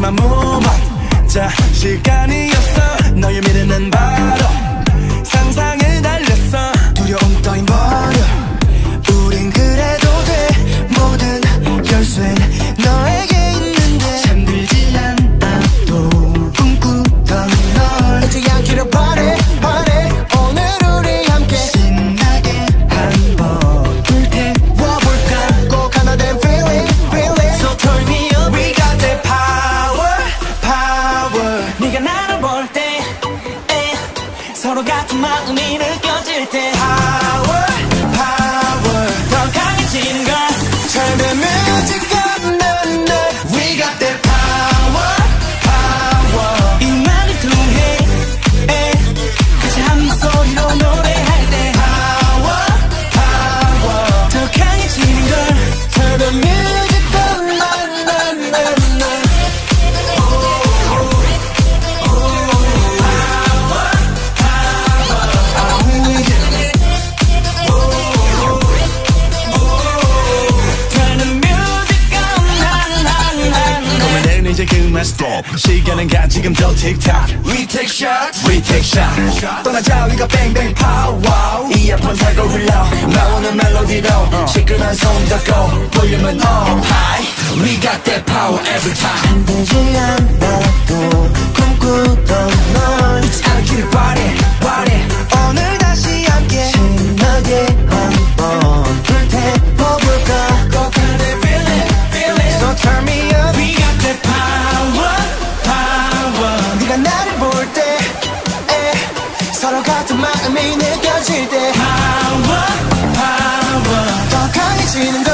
마지막 모먼 자 시간이었어. 너의 미래는 바로 상상을 달렸어. 두려움 따윈 버려. 우린 그래도 돼. 모든 열쇠는 너에게 있는데. 잠들지 않아도 꿈꾸던 널. 않기를 바래 바래 서로 같은 마음이 느껴질 때 이제 그만 stop 시간은 가 지금 더 틱탁 We take shots We take shots 떠나자 우리가 뱅뱅 power 이어폰 타고 흘러 나오는 멜로디로 시끄러운 손 닫고 볼륨은 up high We got that power every time 되지 않아도 같은 마음이 느껴질 때. Power, power. 더 강해지는 거